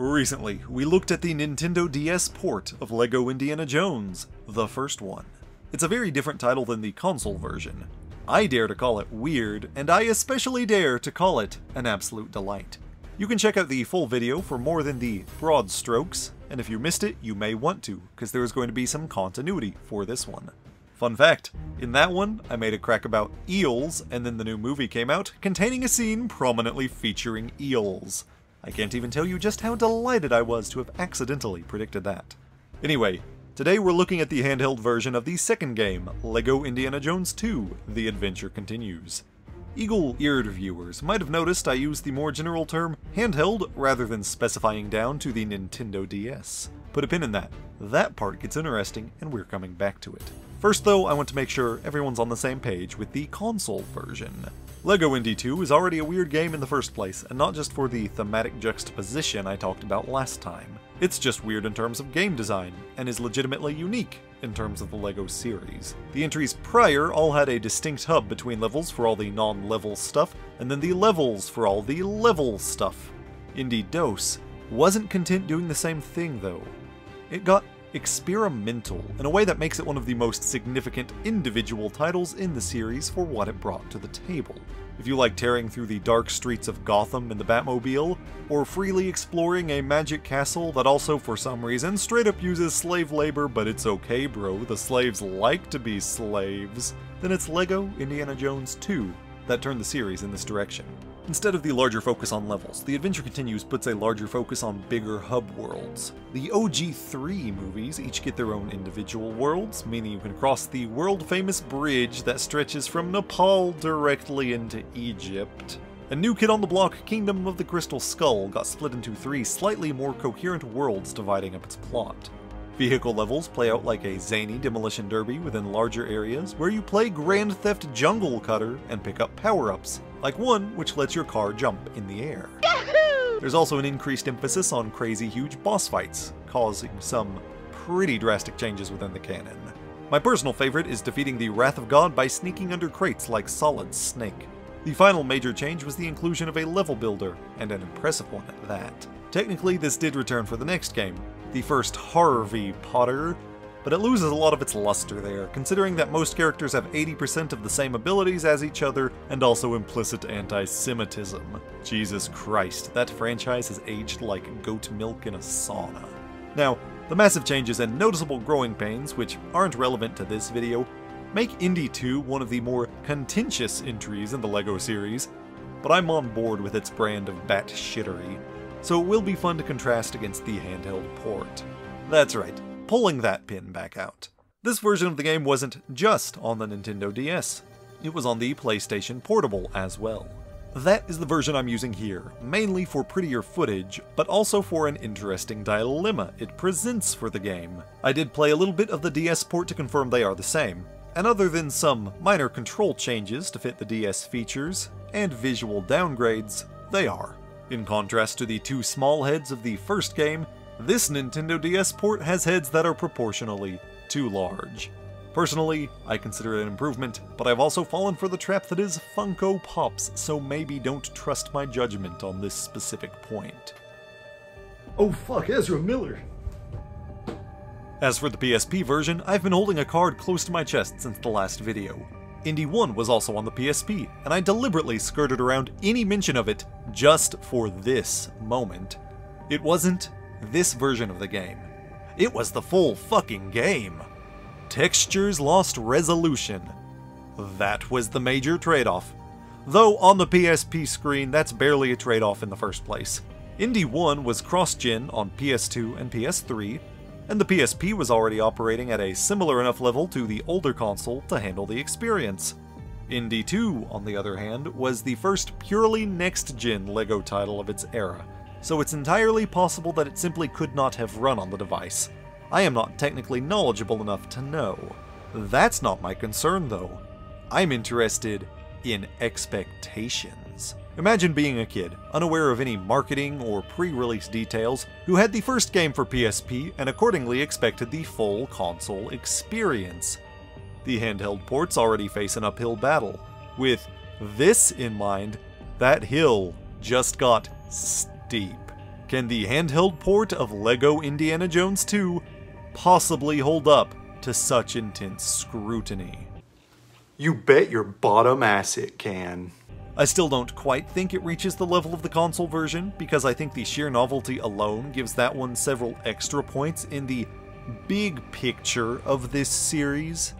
Recently, we looked at the Nintendo DS port of LEGO Indiana Jones, the first one. It's a very different title than the console version. I dare to call it weird, and I especially dare to call it an absolute delight. You can check out the full video for more than the broad strokes, and if you missed it, you may want to, because there is going to be some continuity for this one. Fun fact, in that one, I made a crack about eels, and then the new movie came out, containing a scene prominently featuring eels. I can't even tell you just how delighted I was to have accidentally predicted that. Anyway, today we're looking at the handheld version of the second game, LEGO Indiana Jones 2 The Adventure Continues. Eagle-eared viewers might have noticed I used the more general term handheld rather than specifying down to the Nintendo DS. Put a pin in that. That part gets interesting, and we're coming back to it. First though, I want to make sure everyone's on the same page with the console version. LEGO Indy 2 is already a weird game in the first place, and not just for the thematic juxtaposition I talked about last time. It's just weird in terms of game design, and is legitimately unique in terms of the LEGO series. The entries prior all had a distinct hub between levels for all the non-level stuff, and then the levels for all the level stuff. Indy DOS wasn't content doing the same thing though. It got experimental in a way that makes it one of the most significant individual titles in the series for what it brought to the table. If you like tearing through the dark streets of Gotham in the Batmobile, or freely exploring a magic castle that also for some reason straight up uses slave labor but it's okay bro, the slaves like to be slaves, then it's LEGO Indiana Jones 2 that turned the series in this direction. Instead of the larger focus on levels, The Adventure Continues puts a larger focus on bigger hub worlds. The OG3 movies each get their own individual worlds, meaning you can cross the world-famous bridge that stretches from Nepal directly into Egypt. A New Kid on the Block Kingdom of the Crystal Skull got split into three slightly more coherent worlds dividing up its plot. Vehicle levels play out like a zany demolition derby within larger areas where you play Grand Theft Jungle Cutter and pick up power-ups, like one which lets your car jump in the air. There's also an increased emphasis on crazy huge boss fights, causing some pretty drastic changes within the canon. My personal favorite is defeating the Wrath of God by sneaking under crates like Solid Snake. The final major change was the inclusion of a level builder, and an impressive one at that. Technically, this did return for the next game, the first Harry Potter, but it loses a lot of its luster there, considering that most characters have 80% of the same abilities as each other, and also implicit anti-Semitism. Jesus Christ, that franchise has aged like goat milk in a sauna. Now, the massive changes and noticeable growing pains, which aren't relevant to this video, make Indy 2 one of the more contentious entries in the LEGO series, but I'm on board with its brand of bat shittery so it will be fun to contrast against the handheld port. That's right, pulling that pin back out. This version of the game wasn't just on the Nintendo DS, it was on the PlayStation Portable as well. That is the version I'm using here, mainly for prettier footage, but also for an interesting dilemma it presents for the game. I did play a little bit of the DS port to confirm they are the same, and other than some minor control changes to fit the DS features, and visual downgrades, they are. In contrast to the two small heads of the first game, this Nintendo DS port has heads that are proportionally too large. Personally, I consider it an improvement, but I've also fallen for the trap that is Funko Pops, so maybe don't trust my judgment on this specific point. Oh fuck, Ezra Miller! As for the PSP version, I've been holding a card close to my chest since the last video. Indy 1 was also on the PSP, and I deliberately skirted around any mention of it just for this moment. It wasn't this version of the game. It was the full fucking game. Textures lost resolution. That was the major trade-off. Though on the PSP screen, that's barely a trade-off in the first place. Indy 1 was cross-gen on PS2 and PS3, and the PSP was already operating at a similar enough level to the older console to handle the experience. Indy 2, on the other hand, was the first purely next-gen LEGO title of its era, so it's entirely possible that it simply could not have run on the device. I am not technically knowledgeable enough to know. That's not my concern though. I'm interested in expectations. Imagine being a kid, unaware of any marketing or pre-release details, who had the first game for PSP and accordingly expected the full console experience. The handheld ports already face an uphill battle. With this in mind, that hill just got steep. Can the handheld port of LEGO Indiana Jones 2 possibly hold up to such intense scrutiny? You bet your bottom ass it can. I still don't quite think it reaches the level of the console version, because I think the sheer novelty alone gives that one several extra points in the big picture of this series.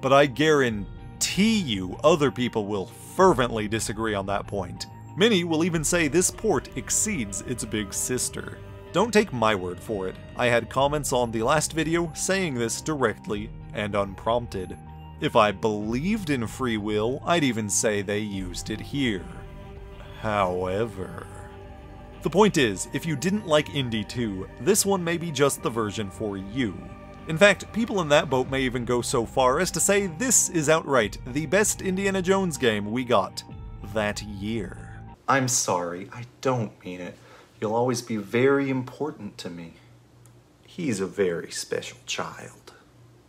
But I guarantee you other people will fervently disagree on that point. Many will even say this port exceeds its big sister. Don't take my word for it, I had comments on the last video saying this directly and unprompted. If I believed in free will, I'd even say they used it here. However... The point is, if you didn't like Indy 2, this one may be just the version for you. In fact, people in that boat may even go so far as to say this is outright the best Indiana Jones game we got that year. I'm sorry, I don't mean it. You'll always be very important to me. He's a very special child.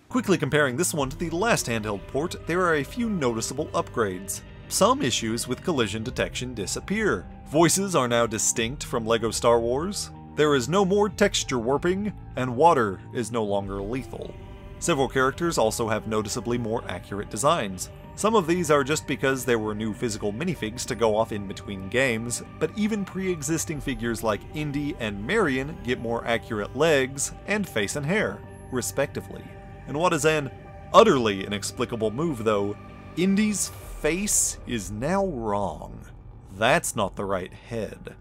Quickly comparing this one to the last handheld port, there are a few noticeable upgrades. Some issues with collision detection disappear. Voices are now distinct from LEGO Star Wars. There is no more texture warping, and water is no longer lethal. Several characters also have noticeably more accurate designs. Some of these are just because there were new physical minifigs to go off in between games, but even pre-existing figures like Indy and Marion get more accurate legs and face and hair, respectively. And what is an utterly inexplicable move though, Indy's face is now wrong. That's not the right head.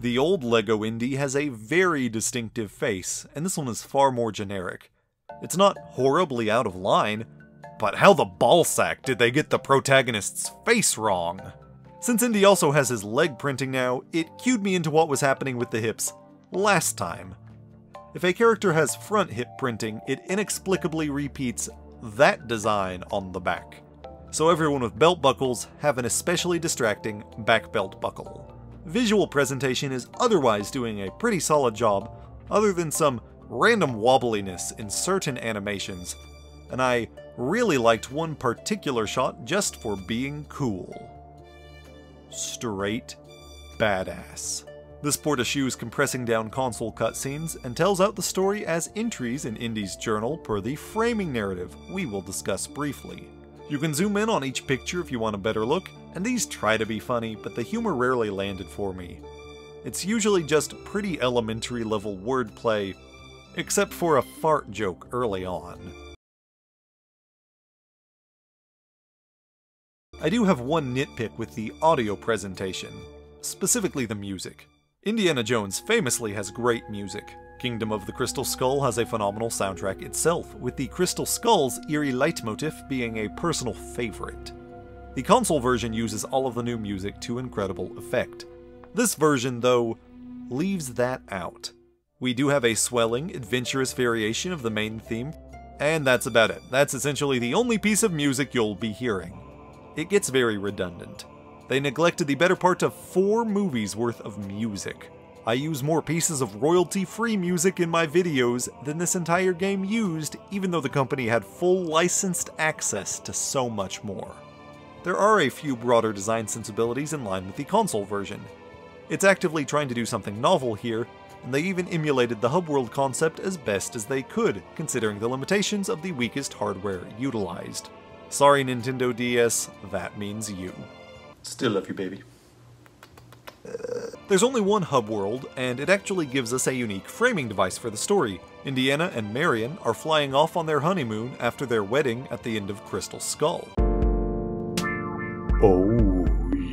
The old LEGO Indy has a very distinctive face, and this one is far more generic. It's not horribly out of line, but how the ballsack did they get the protagonist's face wrong? Since Indy also has his leg printing now, it cued me into what was happening with the hips last time. If a character has front hip printing, it inexplicably repeats that design on the back so everyone with belt buckles have an especially distracting back belt buckle. Visual presentation is otherwise doing a pretty solid job, other than some random wobbliness in certain animations, and I really liked one particular shot just for being cool. Straight badass. This port eschews compressing down console cutscenes and tells out the story as entries in Indy's journal per the framing narrative we will discuss briefly. You can zoom in on each picture if you want a better look, and these try to be funny, but the humor rarely landed for me. It's usually just pretty elementary level wordplay, except for a fart joke early on. I do have one nitpick with the audio presentation, specifically the music. Indiana Jones famously has great music, Kingdom of the Crystal Skull has a phenomenal soundtrack itself, with the Crystal Skull's eerie leitmotif being a personal favorite. The console version uses all of the new music to incredible effect. This version, though, leaves that out. We do have a swelling, adventurous variation of the main theme, and that's about it. That's essentially the only piece of music you'll be hearing. It gets very redundant. They neglected the better part of four movies worth of music. I use more pieces of royalty-free music in my videos than this entire game used, even though the company had full licensed access to so much more. There are a few broader design sensibilities in line with the console version. It's actively trying to do something novel here, and they even emulated the hub world concept as best as they could, considering the limitations of the weakest hardware utilized. Sorry Nintendo DS, that means you. Still love you, baby. There's only one hub world, and it actually gives us a unique framing device for the story. Indiana and Marion are flying off on their honeymoon after their wedding at the end of Crystal Skull. Oh,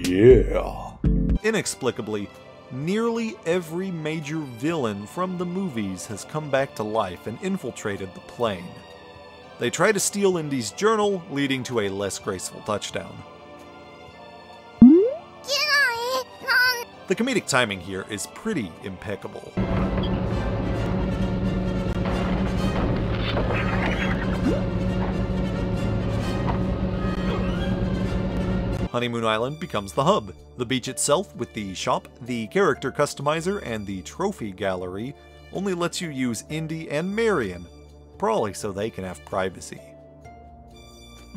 yeah. Inexplicably, nearly every major villain from the movies has come back to life and infiltrated the plane. They try to steal Indy's journal, leading to a less graceful touchdown. The comedic timing here is pretty impeccable. Honeymoon Island becomes the hub. The beach itself, with the shop, the character customizer, and the trophy gallery, only lets you use Indy and Marion, probably so they can have privacy.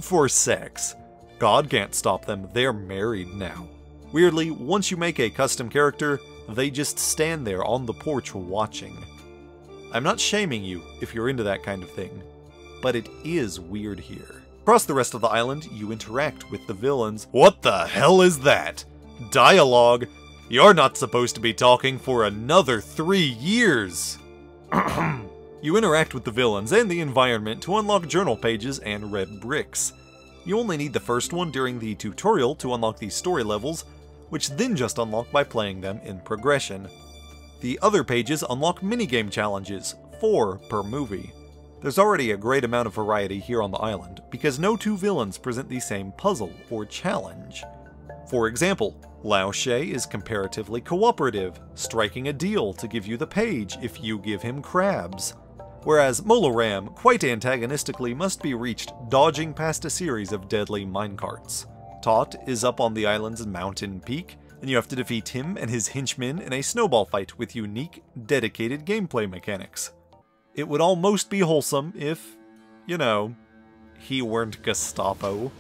For sex. God can't stop them, they're married now. Weirdly, once you make a custom character, they just stand there on the porch watching. I'm not shaming you if you're into that kind of thing, but it is weird here. Across the rest of the island, you interact with the villains. What the hell is that? Dialogue? You're not supposed to be talking for another three years! you interact with the villains and the environment to unlock journal pages and red bricks. You only need the first one during the tutorial to unlock the story levels, which then just unlock by playing them in progression. The other pages unlock minigame challenges, 4 per movie. There's already a great amount of variety here on the island, because no two villains present the same puzzle or challenge. For example, Lao Che is comparatively cooperative, striking a deal to give you the page if you give him crabs. Whereas Mola Ram, quite antagonistically, must be reached dodging past a series of deadly minecarts. Toht is up on the island's mountain peak, and you have to defeat him and his henchmen in a snowball fight with unique, dedicated gameplay mechanics. It would almost be wholesome if, you know, he weren't Gestapo.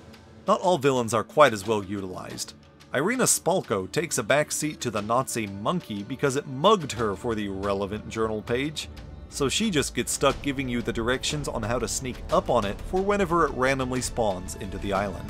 Not all villains are quite as well utilized. Irina Spalko takes a backseat to the Nazi monkey because it mugged her for the relevant journal page, so she just gets stuck giving you the directions on how to sneak up on it for whenever it randomly spawns into the island.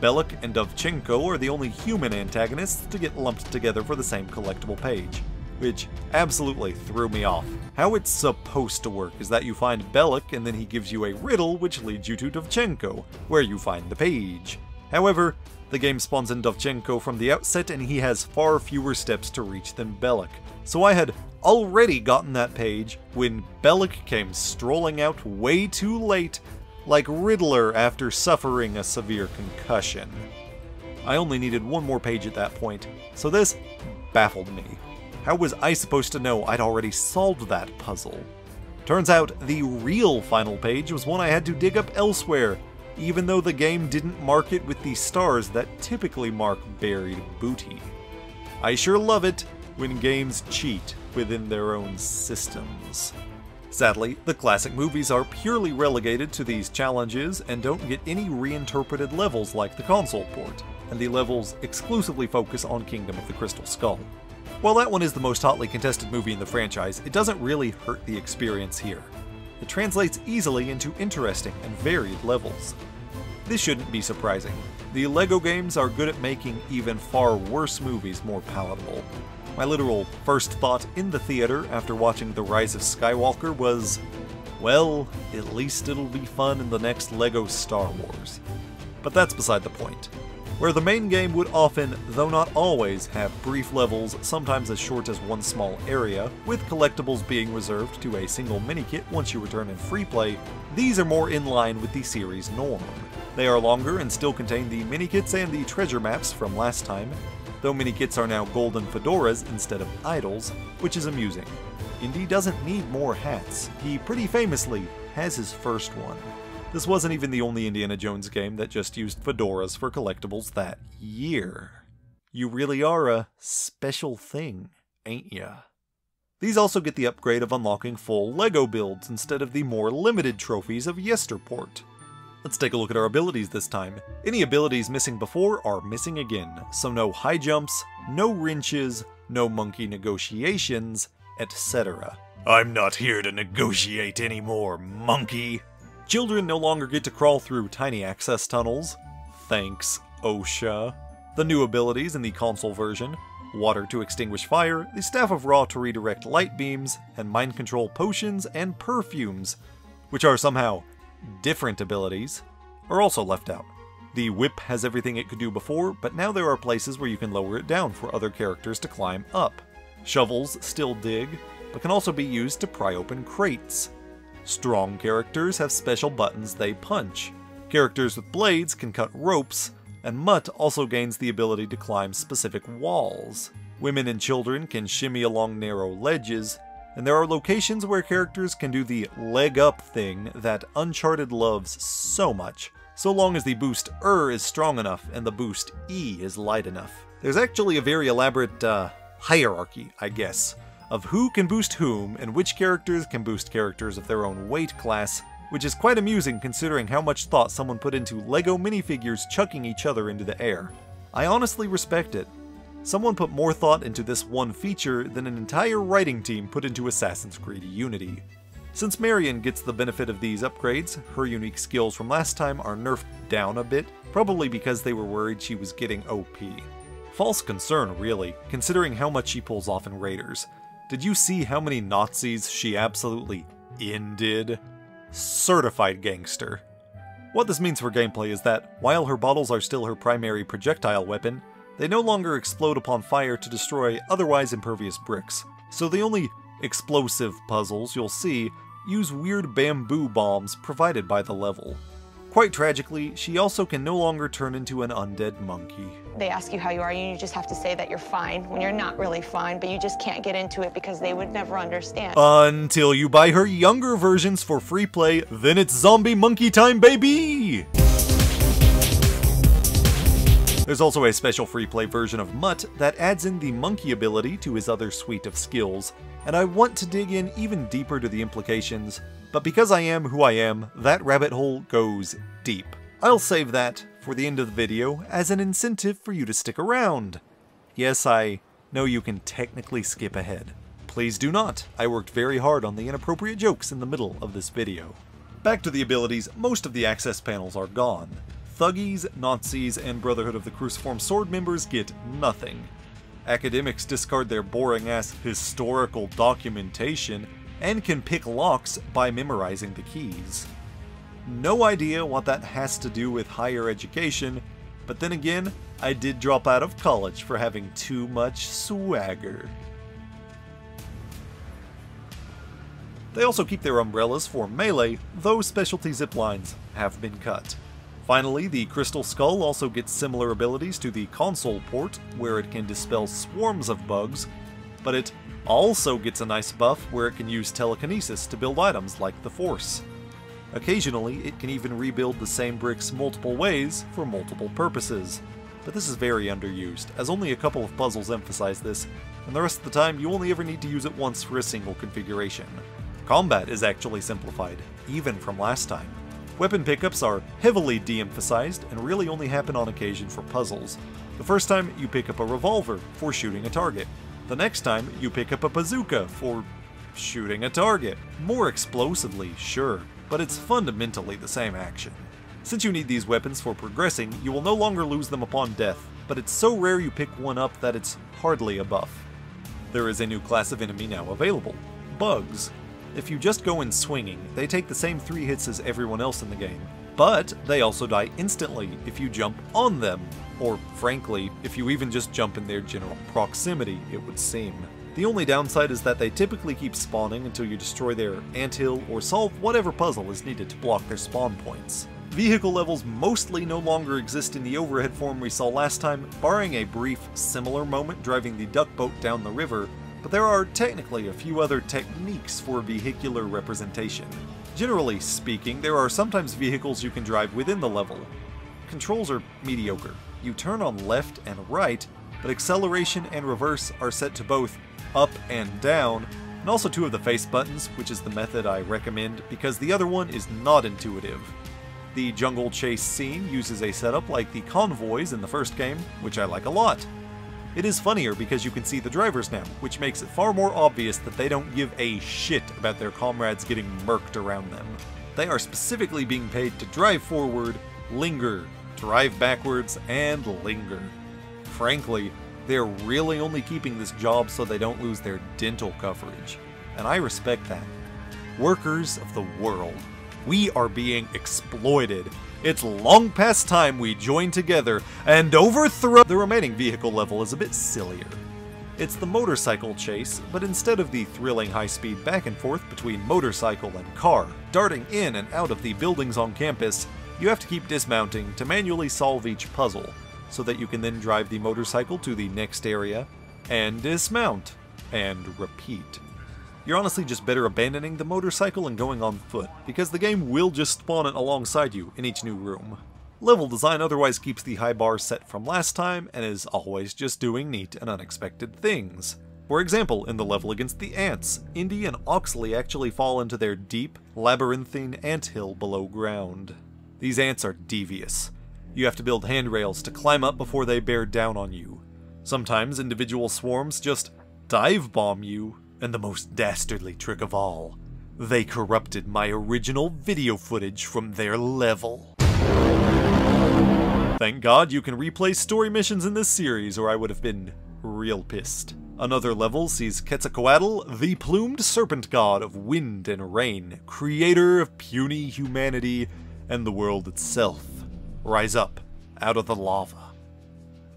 Belek and Dovchenko are the only human antagonists to get lumped together for the same collectible page, which absolutely threw me off. How it's supposed to work is that you find Belek and then he gives you a riddle which leads you to Dovchenko, where you find the page. However, the game spawns in Dovchenko from the outset and he has far fewer steps to reach than Belek. So I had already gotten that page when Belek came strolling out way too late, like Riddler after suffering a severe concussion. I only needed one more page at that point, so this baffled me. How was I supposed to know I'd already solved that puzzle? Turns out the real final page was one I had to dig up elsewhere, even though the game didn't mark it with the stars that typically mark buried booty. I sure love it when games cheat within their own systems. Sadly, the classic movies are purely relegated to these challenges and don't get any reinterpreted levels like the console port, and the levels exclusively focus on Kingdom of the Crystal Skull. While that one is the most hotly contested movie in the franchise, it doesn't really hurt the experience here. It translates easily into interesting and varied levels. This shouldn't be surprising. The LEGO games are good at making even far worse movies more palatable. My literal first thought in the theater after watching The Rise of Skywalker was, well, at least it'll be fun in the next LEGO Star Wars. But that's beside the point. Where the main game would often, though not always, have brief levels, sometimes as short as one small area, with collectibles being reserved to a single minikit once you return in free play, these are more in line with the series norm. They are longer and still contain the minikits and the treasure maps from last time, though many minikits are now golden fedoras instead of idols, which is amusing. Indy doesn't need more hats. He pretty famously has his first one. This wasn't even the only Indiana Jones game that just used fedoras for collectibles that year. You really are a special thing, ain't ya? These also get the upgrade of unlocking full LEGO builds instead of the more limited trophies of Yesterport. Let's take a look at our abilities this time. Any abilities missing before are missing again, so no high jumps, no wrenches, no monkey negotiations, etc. I'm not here to negotiate anymore, monkey! Children no longer get to crawl through tiny access tunnels. Thanks, OSHA. The new abilities in the console version water to extinguish fire, the Staff of Ra to redirect light beams, and mind control potions and perfumes, which are somehow different abilities, are also left out. The whip has everything it could do before, but now there are places where you can lower it down for other characters to climb up. Shovels still dig, but can also be used to pry open crates. Strong characters have special buttons they punch. Characters with blades can cut ropes, and Mutt also gains the ability to climb specific walls. Women and children can shimmy along narrow ledges, and there are locations where characters can do the leg up thing that Uncharted loves so much, so long as the boost R is strong enough and the boost E is light enough. There's actually a very elaborate uh, hierarchy, I guess, of who can boost whom and which characters can boost characters of their own weight class, which is quite amusing considering how much thought someone put into LEGO minifigures chucking each other into the air. I honestly respect it. Someone put more thought into this one feature than an entire writing team put into Assassin's Creed Unity. Since Marion gets the benefit of these upgrades, her unique skills from last time are nerfed down a bit, probably because they were worried she was getting OP. False concern, really, considering how much she pulls off in Raiders. Did you see how many Nazis she absolutely ended? Certified gangster. What this means for gameplay is that, while her bottles are still her primary projectile weapon, they no longer explode upon fire to destroy otherwise impervious bricks. So the only explosive puzzles you'll see use weird bamboo bombs provided by the level. Quite tragically, she also can no longer turn into an undead monkey. They ask you how you are, and you just have to say that you're fine when you're not really fine, but you just can't get into it because they would never understand. Until you buy her younger versions for free play, then it's zombie monkey time, baby! There's also a special free play version of Mutt that adds in the monkey ability to his other suite of skills, and I want to dig in even deeper to the implications, but because I am who I am, that rabbit hole goes deep. I'll save that for the end of the video as an incentive for you to stick around. Yes, I know you can technically skip ahead. Please do not. I worked very hard on the inappropriate jokes in the middle of this video. Back to the abilities, most of the access panels are gone. Thuggies, Nazis, and Brotherhood of the Cruciform Sword members get nothing. Academics discard their boring ass historical documentation and can pick locks by memorizing the keys. No idea what that has to do with higher education, but then again, I did drop out of college for having too much swagger. They also keep their umbrellas for melee, though specialty zip lines have been cut. Finally, the Crystal Skull also gets similar abilities to the console port, where it can dispel swarms of bugs, but it also gets a nice buff where it can use telekinesis to build items like the Force. Occasionally, it can even rebuild the same bricks multiple ways for multiple purposes. But this is very underused, as only a couple of puzzles emphasize this, and the rest of the time you only ever need to use it once for a single configuration. Combat is actually simplified, even from last time. Weapon pickups are heavily de-emphasized and really only happen on occasion for puzzles. The first time, you pick up a revolver for shooting a target. The next time, you pick up a bazooka for shooting a target. More explosively, sure, but it's fundamentally the same action. Since you need these weapons for progressing, you will no longer lose them upon death, but it's so rare you pick one up that it's hardly a buff. There is a new class of enemy now available, Bugs. If you just go in swinging, they take the same three hits as everyone else in the game, but they also die instantly if you jump on them, or frankly, if you even just jump in their general proximity, it would seem. The only downside is that they typically keep spawning until you destroy their anthill or solve whatever puzzle is needed to block their spawn points. Vehicle levels mostly no longer exist in the overhead form we saw last time, barring a brief, similar moment driving the duck boat down the river, but there are technically a few other techniques for vehicular representation. Generally speaking, there are sometimes vehicles you can drive within the level. Controls are mediocre. You turn on left and right, but acceleration and reverse are set to both up and down, and also two of the face buttons, which is the method I recommend because the other one is not intuitive. The jungle chase scene uses a setup like the convoys in the first game, which I like a lot. It is funnier because you can see the drivers now, which makes it far more obvious that they don't give a shit about their comrades getting murked around them. They are specifically being paid to drive forward, linger, drive backwards, and linger. Frankly, they're really only keeping this job so they don't lose their dental coverage, and I respect that. Workers of the world, we are being exploited. It's long past time we join together and overthrow. The remaining vehicle level is a bit sillier. It's the motorcycle chase, but instead of the thrilling high speed back and forth between motorcycle and car, darting in and out of the buildings on campus, you have to keep dismounting to manually solve each puzzle, so that you can then drive the motorcycle to the next area, and dismount, and repeat. You're honestly just better abandoning the motorcycle and going on foot, because the game will just spawn it alongside you in each new room. Level design otherwise keeps the high bar set from last time and is always just doing neat and unexpected things. For example, in the level against the ants, Indy and Oxley actually fall into their deep, labyrinthine anthill below ground. These ants are devious. You have to build handrails to climb up before they bear down on you. Sometimes individual swarms just dive bomb you, and the most dastardly trick of all, they corrupted my original video footage from their level. Thank God you can replay story missions in this series, or I would have been real pissed. Another level sees Quetzalcoatl, the plumed serpent god of wind and rain, creator of puny humanity and the world itself, rise up out of the lava.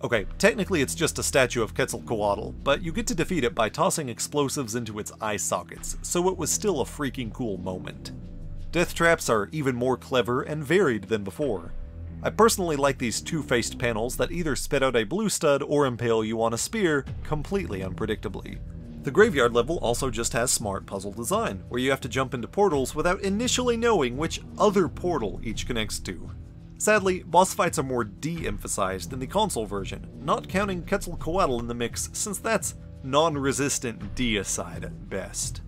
Okay, technically it's just a statue of Quetzalcoatl, but you get to defeat it by tossing explosives into its eye sockets, so it was still a freaking cool moment. Death traps are even more clever and varied than before. I personally like these two-faced panels that either spit out a blue stud or impale you on a spear completely unpredictably. The graveyard level also just has smart puzzle design, where you have to jump into portals without initially knowing which other portal each connects to. Sadly, boss fights are more de-emphasized in the console version, not counting Quetzalcoatl in the mix since that's non-resistant deicide at best.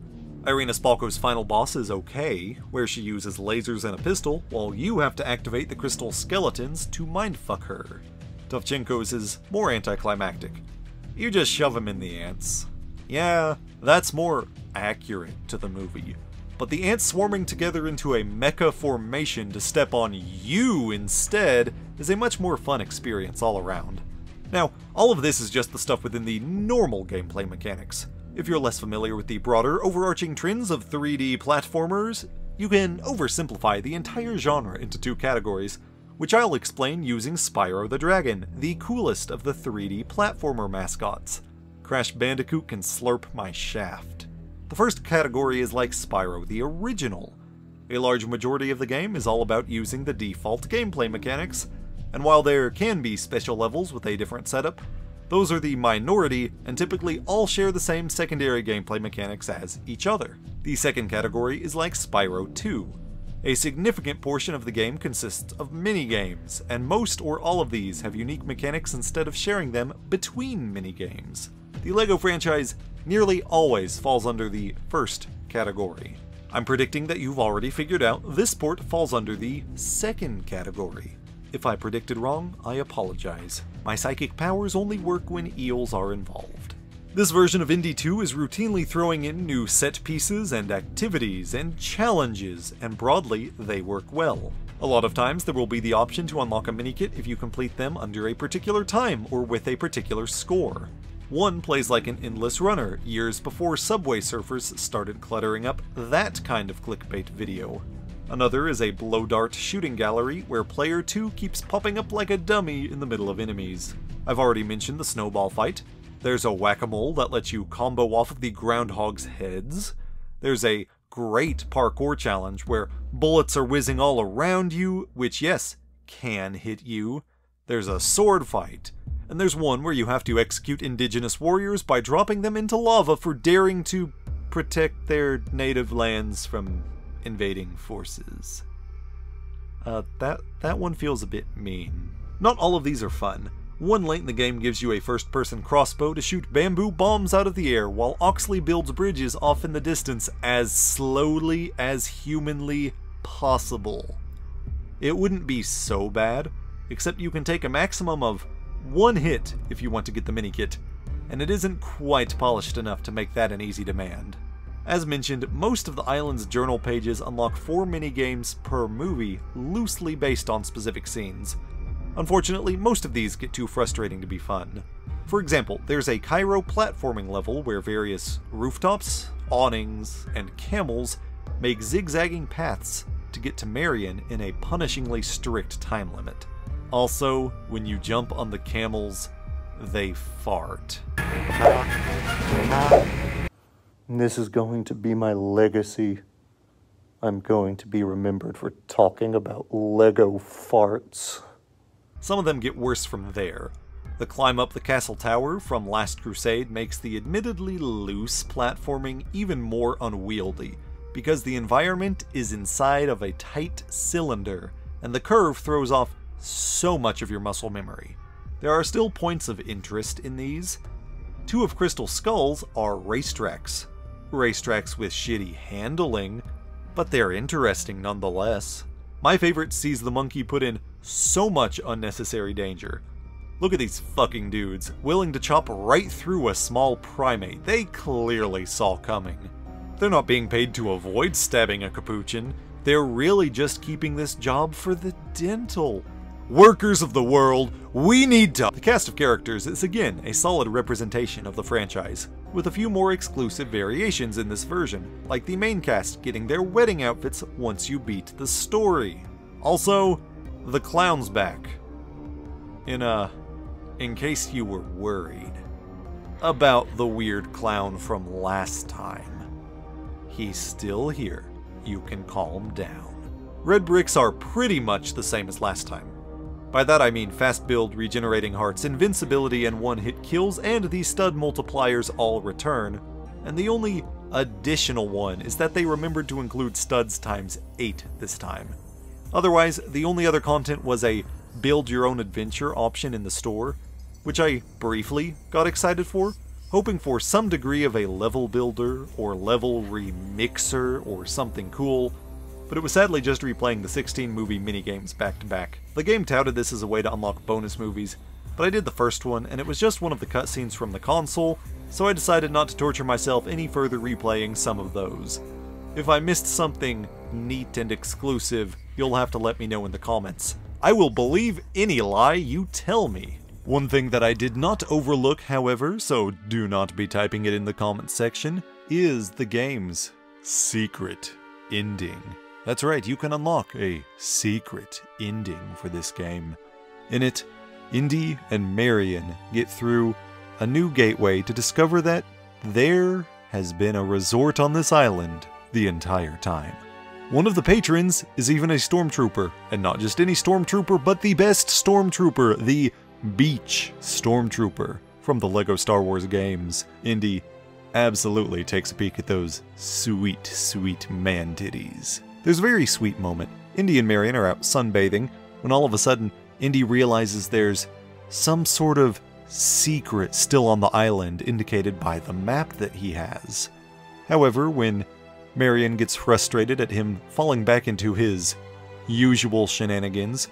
Irina Spalko's final boss is okay, where she uses lasers and a pistol, while you have to activate the crystal skeletons to mindfuck her. Dovchenko's is more anticlimactic. You just shove him in the ants. Yeah, that's more accurate to the movie. But the ants swarming together into a mecha formation to step on you instead is a much more fun experience all around. Now, all of this is just the stuff within the normal gameplay mechanics. If you're less familiar with the broader, overarching trends of 3D platformers, you can oversimplify the entire genre into two categories, which I'll explain using Spyro the Dragon, the coolest of the 3D platformer mascots. Crash Bandicoot can slurp my shaft. The first category is like Spyro the original. A large majority of the game is all about using the default gameplay mechanics, and while there can be special levels with a different setup, those are the minority and typically all share the same secondary gameplay mechanics as each other. The second category is like Spyro 2. A significant portion of the game consists of mini-games, and most or all of these have unique mechanics instead of sharing them between mini-games. The LEGO franchise nearly always falls under the first category. I'm predicting that you've already figured out this port falls under the second category. If I predicted wrong, I apologize. My psychic powers only work when eels are involved. This version of Indy 2 is routinely throwing in new set pieces and activities and challenges, and broadly, they work well. A lot of times there will be the option to unlock a minikit if you complete them under a particular time or with a particular score. One plays like an endless runner, years before Subway Surfers started cluttering up that kind of clickbait video. Another is a blow dart shooting gallery where player 2 keeps popping up like a dummy in the middle of enemies. I've already mentioned the snowball fight. There's a whack-a-mole that lets you combo off of the groundhog's heads. There's a great parkour challenge where bullets are whizzing all around you, which yes, can hit you. There's a sword fight. And there's one where you have to execute indigenous warriors by dropping them into lava for daring to protect their native lands from invading forces. Uh, that, that one feels a bit mean. Not all of these are fun. One late in the game gives you a first person crossbow to shoot bamboo bombs out of the air, while Oxley builds bridges off in the distance as slowly as humanly possible. It wouldn't be so bad, except you can take a maximum of one hit if you want to get the mini kit, and it isn't quite polished enough to make that an easy demand. As mentioned, most of the island's journal pages unlock 4 minigames per movie, loosely based on specific scenes. Unfortunately, most of these get too frustrating to be fun. For example, there's a Cairo platforming level where various rooftops, awnings, and camels make zigzagging paths to get to Marion in a punishingly strict time limit. Also, when you jump on the camels, they fart. This is going to be my legacy. I'm going to be remembered for talking about Lego farts. Some of them get worse from there. The climb up the castle tower from Last Crusade makes the admittedly loose platforming even more unwieldy, because the environment is inside of a tight cylinder, and the curve throws off so much of your muscle memory. There are still points of interest in these. Two of Crystal Skulls are racetracks, racetracks with shitty handling, but they're interesting nonetheless. My favorite sees the monkey put in so much unnecessary danger. Look at these fucking dudes, willing to chop right through a small primate they clearly saw coming. They're not being paid to avoid stabbing a capuchin, they're really just keeping this job for the dental. Workers of the world, we need to. The cast of characters is again a solid representation of the franchise, with a few more exclusive variations in this version, like the main cast getting their wedding outfits once you beat the story. Also, the clown's back. In a. in case you were worried about the weird clown from last time. He's still here. You can calm down. Red bricks are pretty much the same as last time. By that I mean fast build, regenerating hearts, invincibility, and one hit kills, and the stud multipliers all return. And the only additional one is that they remembered to include studs times 8 this time. Otherwise, the only other content was a build your own adventure option in the store, which I briefly got excited for, hoping for some degree of a level builder or level remixer or something cool, but it was sadly just replaying the 16 movie minigames back to back. The game touted this as a way to unlock bonus movies, but I did the first one and it was just one of the cutscenes from the console, so I decided not to torture myself any further replaying some of those. If I missed something neat and exclusive, you'll have to let me know in the comments. I will believe any lie you tell me. One thing that I did not overlook, however, so do not be typing it in the comments section, is the game's secret ending. That's right, you can unlock a secret ending for this game. In it, Indy and Marion get through a new gateway to discover that there has been a resort on this island the entire time. One of the patrons is even a stormtrooper, and not just any stormtrooper, but the best stormtrooper, the Beach Stormtrooper from the LEGO Star Wars games. Indy absolutely takes a peek at those sweet, sweet man titties. There's a very sweet moment. Indy and Marion are out sunbathing when all of a sudden Indy realizes there's some sort of secret still on the island indicated by the map that he has. However, when Marion gets frustrated at him falling back into his usual shenanigans,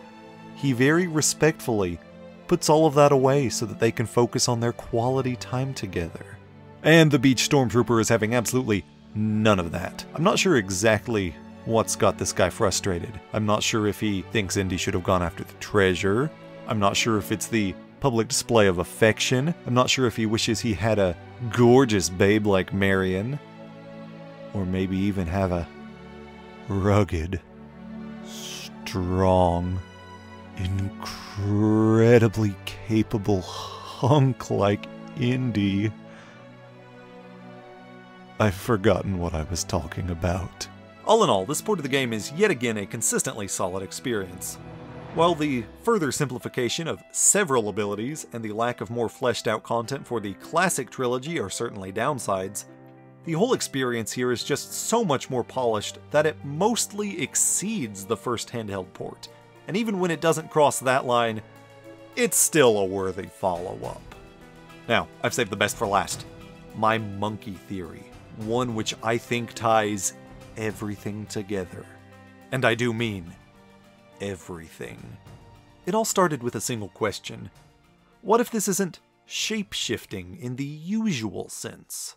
he very respectfully puts all of that away so that they can focus on their quality time together. And the beach stormtrooper is having absolutely none of that. I'm not sure exactly what's got this guy frustrated. I'm not sure if he thinks Indy should have gone after the treasure. I'm not sure if it's the public display of affection. I'm not sure if he wishes he had a gorgeous babe like Marion. Or maybe even have a rugged, strong, incredibly capable hunk like Indy. I've forgotten what I was talking about. All in all, this port of the game is yet again a consistently solid experience. While the further simplification of several abilities and the lack of more fleshed out content for the classic trilogy are certainly downsides, the whole experience here is just so much more polished that it mostly exceeds the first handheld port, and even when it doesn't cross that line, it's still a worthy follow up. Now, I've saved the best for last my monkey theory, one which I think ties everything together. And I do mean everything. It all started with a single question What if this isn't shape shifting in the usual sense?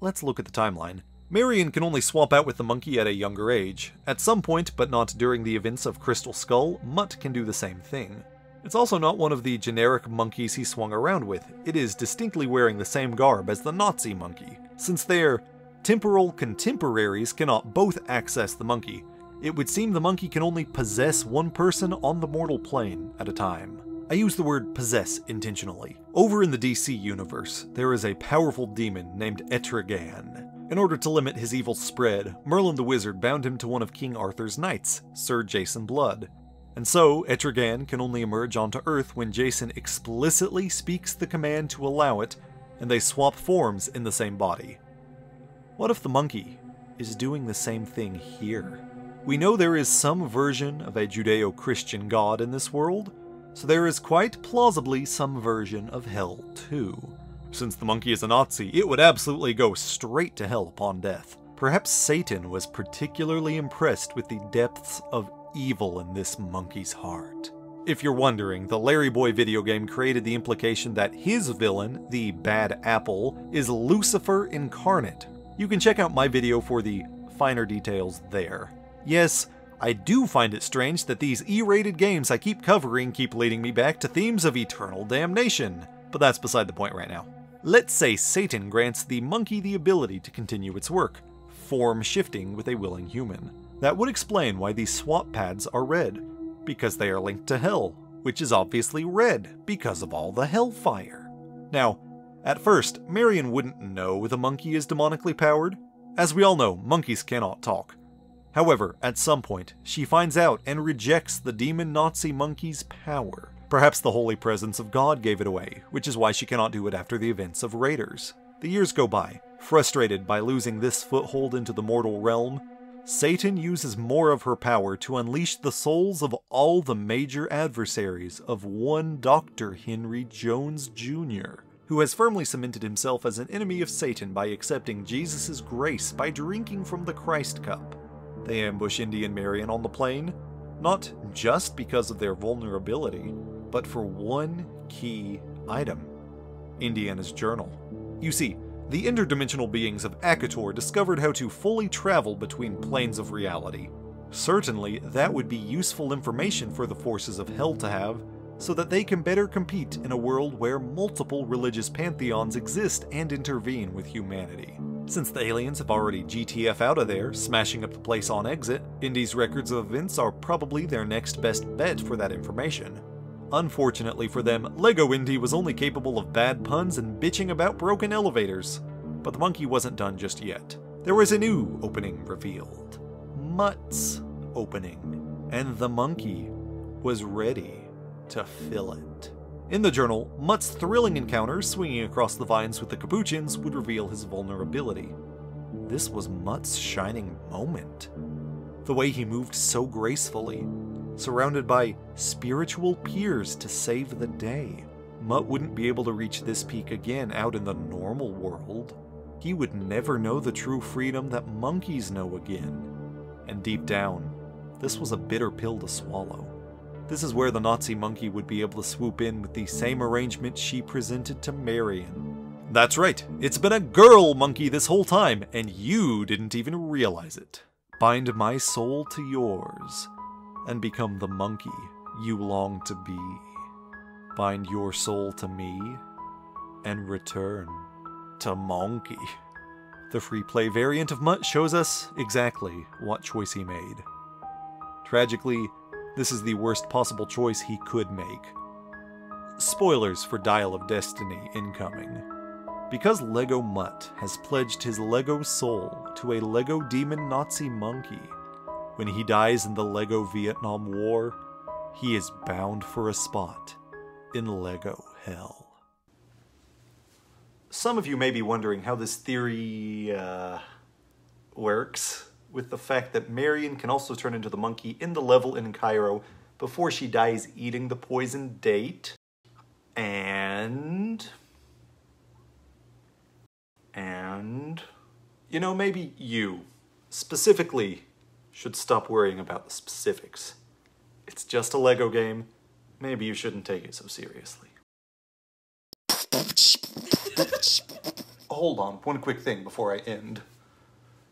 Let's look at the timeline. Marion can only swap out with the monkey at a younger age. At some point, but not during the events of Crystal Skull, Mutt can do the same thing. It's also not one of the generic monkeys he swung around with, it is distinctly wearing the same garb as the Nazi monkey. Since their temporal contemporaries cannot both access the monkey, it would seem the monkey can only possess one person on the mortal plane at a time. I use the word possess intentionally. Over in the DC universe, there is a powerful demon named Etrigan. In order to limit his evil spread, Merlin the Wizard bound him to one of King Arthur's knights, Sir Jason Blood. And so, Etrigan can only emerge onto Earth when Jason explicitly speaks the command to allow it, and they swap forms in the same body. What if the monkey is doing the same thing here? We know there is some version of a Judeo Christian god in this world, so there is quite plausibly some version of hell too. Since the monkey is a Nazi, it would absolutely go straight to hell upon death. Perhaps Satan was particularly impressed with the depths of evil in this monkey's heart. If you're wondering, the Larry Boy video game created the implication that his villain, the Bad Apple, is Lucifer incarnate. You can check out my video for the finer details there. Yes, I do find it strange that these E rated games I keep covering keep leading me back to themes of eternal damnation, but that's beside the point right now. Let's say Satan grants the monkey the ability to continue its work, form shifting with a willing human. That would explain why these swap pads are red, because they are linked to hell, which is obviously red because of all the hellfire. Now, at first, Marion wouldn't know the monkey is demonically powered. As we all know, monkeys cannot talk. However, at some point, she finds out and rejects the demon Nazi monkey's power. Perhaps the holy presence of God gave it away, which is why she cannot do it after the events of Raiders. The years go by. Frustrated by losing this foothold into the mortal realm, Satan uses more of her power to unleash the souls of all the major adversaries of one Dr. Henry Jones Jr., who has firmly cemented himself as an enemy of Satan by accepting Jesus' grace by drinking from the Christ cup. They ambush Indy and Marion on the plane, not just because of their vulnerability, but for one key item Indiana's journal. You see, the interdimensional beings of Akator discovered how to fully travel between planes of reality. Certainly, that would be useful information for the forces of Hell to have, so that they can better compete in a world where multiple religious pantheons exist and intervene with humanity. Since the aliens have already GTF out of there, smashing up the place on exit, Indy's records of events are probably their next best bet for that information. Unfortunately for them, Lego Indy was only capable of bad puns and bitching about broken elevators. But the monkey wasn't done just yet. There was a new opening revealed Mutt's opening, and the monkey was ready to fill it. In the journal, Mutt's thrilling encounters swinging across the vines with the Capuchins would reveal his vulnerability. This was Mutt's shining moment. The way he moved so gracefully, surrounded by spiritual peers to save the day. Mutt wouldn't be able to reach this peak again out in the normal world. He would never know the true freedom that monkeys know again. And deep down, this was a bitter pill to swallow. This is where the Nazi monkey would be able to swoop in with the same arrangement she presented to Marion. That's right, it's been a girl monkey this whole time, and you didn't even realize it. Bind my soul to yours, and become the monkey you long to be. Bind your soul to me, and return to Monkey. The free play variant of Mutt shows us exactly what choice he made. Tragically, this is the worst possible choice he could make. Spoilers for Dial of Destiny incoming. Because Lego Mutt has pledged his Lego soul to a Lego demon Nazi monkey, when he dies in the Lego Vietnam War, he is bound for a spot in Lego Hell. Some of you may be wondering how this theory uh, works with the fact that Marion can also turn into the monkey in the level in Cairo before she dies eating the poisoned date. And. And. You know, maybe you, specifically, should stop worrying about the specifics. It's just a Lego game. Maybe you shouldn't take it so seriously. Hold on, one quick thing before I end.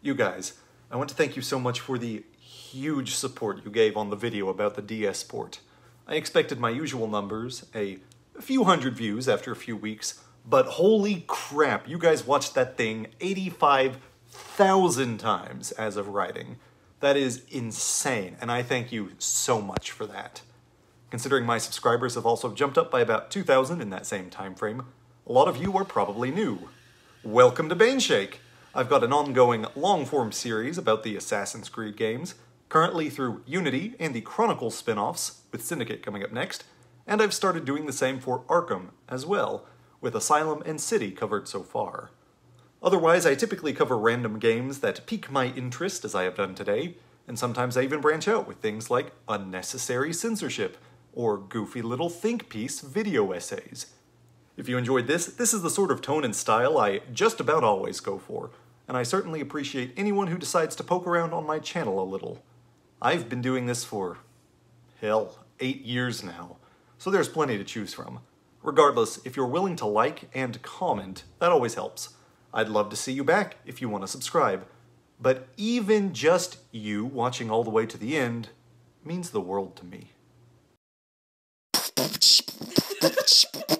You guys, I want to thank you so much for the huge support you gave on the video about the DS port. I expected my usual numbers, a few hundred views after a few weeks, but holy crap, you guys watched that thing 85,000 times as of writing. That is insane, and I thank you so much for that. Considering my subscribers have also jumped up by about 2,000 in that same time frame, a lot of you are probably new. Welcome to Baneshake! I've got an ongoing long-form series about the Assassin's Creed games, currently through Unity and the Chronicles spin-offs, with Syndicate coming up next, and I've started doing the same for Arkham as well, with Asylum and City covered so far. Otherwise, I typically cover random games that pique my interest, as I have done today, and sometimes I even branch out with things like unnecessary censorship or goofy little think piece video essays. If you enjoyed this, this is the sort of tone and style I just about always go for, and I certainly appreciate anyone who decides to poke around on my channel a little. I've been doing this for, hell, eight years now, so there's plenty to choose from. Regardless, if you're willing to like and comment, that always helps. I'd love to see you back if you want to subscribe. But even just you watching all the way to the end means the world to me.